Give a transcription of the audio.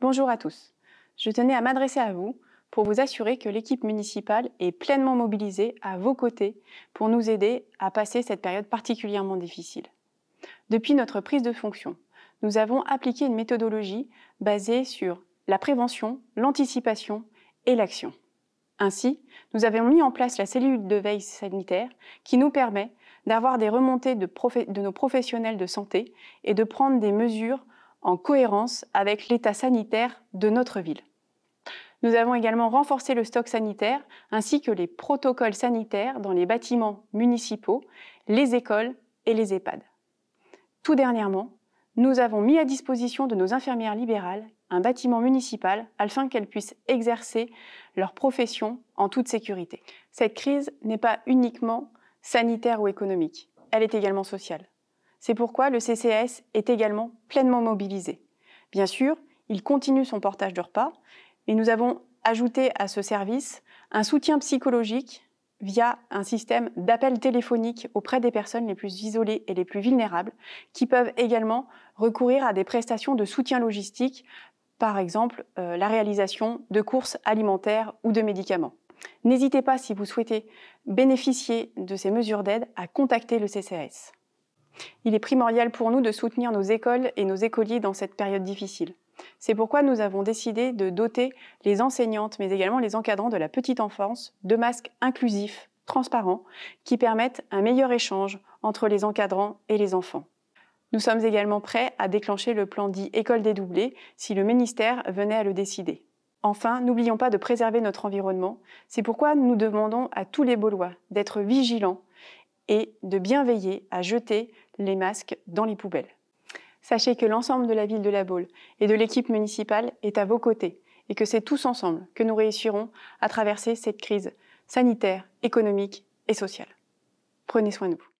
Bonjour à tous. Je tenais à m'adresser à vous pour vous assurer que l'équipe municipale est pleinement mobilisée à vos côtés pour nous aider à passer cette période particulièrement difficile. Depuis notre prise de fonction, nous avons appliqué une méthodologie basée sur la prévention, l'anticipation et l'action. Ainsi, nous avons mis en place la cellule de veille sanitaire qui nous permet d'avoir des remontées de, nos professionnels de santé et de prendre des mesures en cohérence avec l'état sanitaire de notre ville. Nous avons également renforcé le stock sanitaire ainsi que les protocoles sanitaires dans les bâtiments municipaux, les écoles et les EHPAD. Tout dernièrement, nous avons mis à disposition de nos infirmières libérales un bâtiment municipal afin qu'elles puissent exercer leur profession en toute sécurité. Cette crise n'est pas uniquement sanitaire ou économique, elle est également sociale. C'est pourquoi le CCAS est également pleinement mobilisé. Bien sûr, il continue son portage de repas, mais nous avons ajouté à ce service un soutien psychologique via un système d'appel téléphonique auprès des personnes les plus isolées et les plus vulnérables, qui peuvent également recourir à des prestations de soutien logistique, par exemple euh, la réalisation de courses alimentaires ou de médicaments. N'hésitez pas, si vous souhaitez bénéficier de ces mesures d'aide, à contacter le CCAS. Il est primordial pour nous de soutenir nos écoles et nos écoliers dans cette période difficile. C'est pourquoi nous avons décidé de doter les enseignantes, mais également les encadrants de la petite enfance, de masques inclusifs, transparents, qui permettent un meilleur échange entre les encadrants et les enfants. Nous sommes également prêts à déclencher le plan dit école dédoublée si le ministère venait à le décider. Enfin, n'oublions pas de préserver notre environnement. C'est pourquoi nous demandons à tous les Baulois d'être vigilants et de bien veiller à jeter les masques dans les poubelles. Sachez que l'ensemble de la ville de La Baule et de l'équipe municipale est à vos côtés et que c'est tous ensemble que nous réussirons à traverser cette crise sanitaire, économique et sociale. Prenez soin de vous.